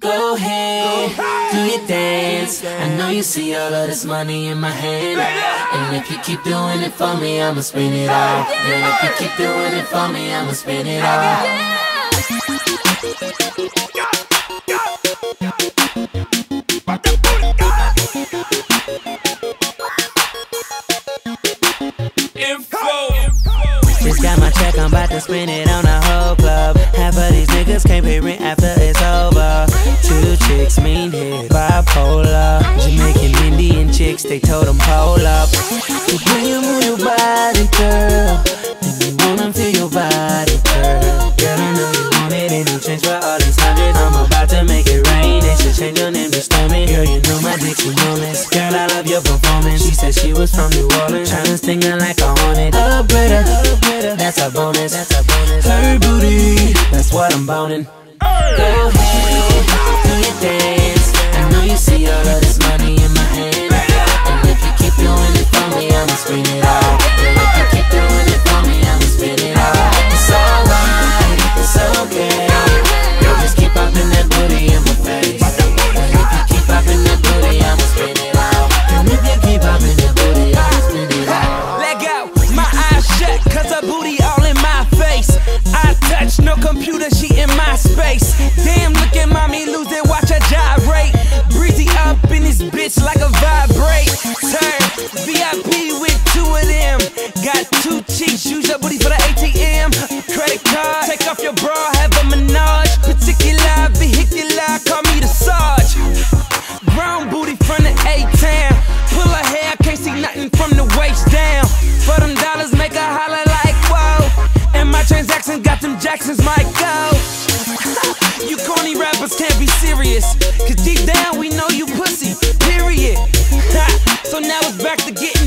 Go ahead, do your dance. I know you see all of this money in my hand. And if you keep doing it for me, I'ma spend it all. And if you keep doing it for me, I'ma spend it all. Just got my check, I'm about to spend it on the whole club. Half of these niggas can't pay rent bipolar. Jamaican Indian chicks, they told them pull up. When you move your body, girl, make me wanna feel your body, girl. Girl, I know you want it, and you change for all these hundreds. I'm about to make it rain. They should change your name to Stormy. Girl, you know my Dixie moments. Girl, I love your performance. She said she was from New Orleans, tryna sting her like a hornet. Upgrade her, that's a bonus. That's a bonus. Her booty, that's what I'm boning. Go ahead, computer, she in my space. Damn, look at mommy lose it, watch her gyrate. Breezy up in this bitch like a vibrate. Turn VIP with two of them. Got two Jackson's my go. you corny rappers can't be serious. Cause deep down we know you pussy, period. so now it's back to get